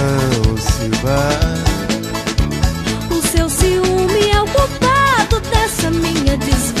Não se vai. O seu ciúme é o culpado dessa minha desventura.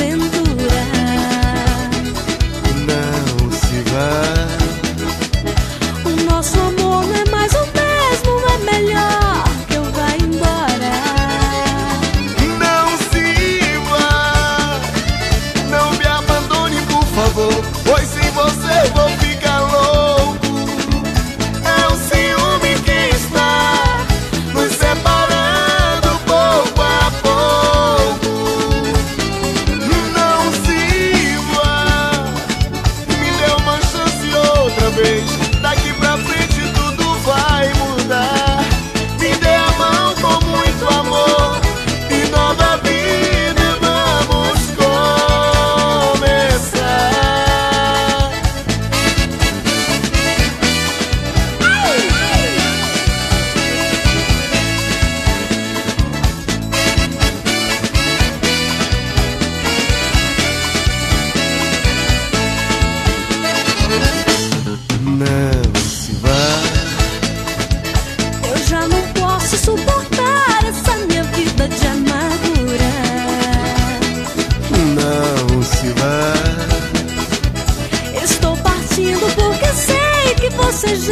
Vai. Estou partindo porque sei que você já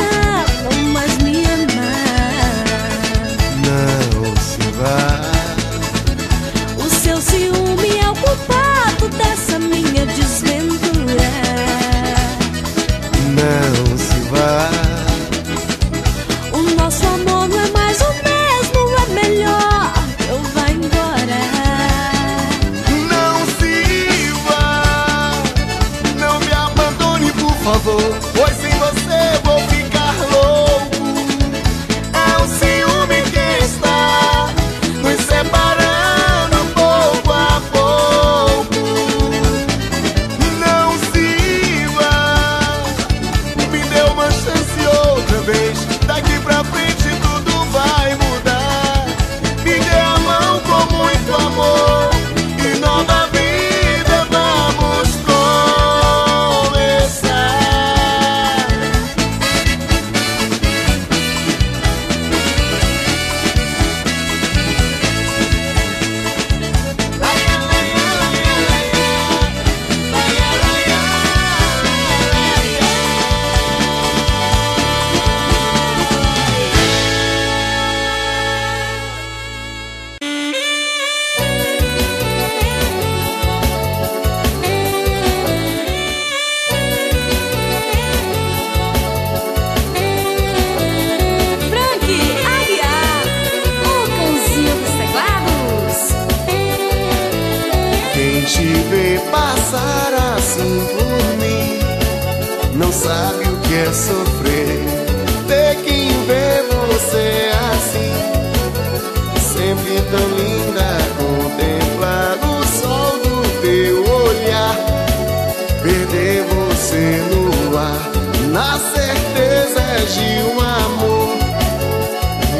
sabe o que é sofrer. Ter quem vê você assim, sempre tão linda, contemplar o sol do teu olhar, perder você no ar, na certeza de um amor,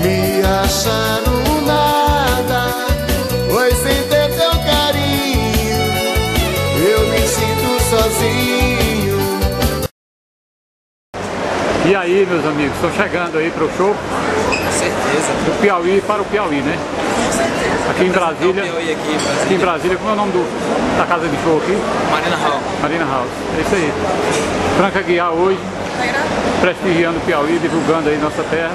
me achar no nada, pois sem ter teu carinho, eu me sinto sozinho. E aí, meus amigos, estou chegando aí para o show Com certeza, do Piauí para o Piauí, né? com certeza. Aqui em Brasília. Então, Piauí aqui, Aqui em Brasília. Brasília, como é o nome do, da casa de show aqui? Marina Hall. Marina House. É isso aí. Franca Guiar hoje, prestigiando o Piauí, divulgando aí nossa terra.